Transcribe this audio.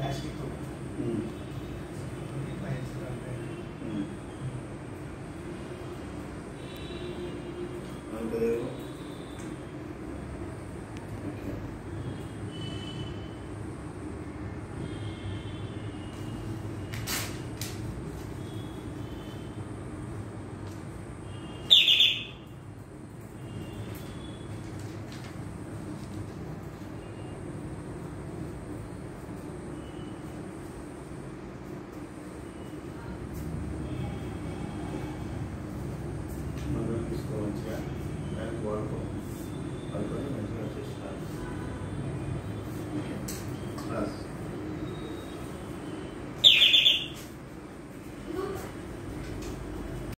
acid తీసుకో మంచిగా దానికి వాడుకో వాడుకొని మంచిగా వచ్చేసినారు